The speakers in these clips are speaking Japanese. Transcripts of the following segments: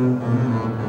Música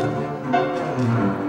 Mm-hmm.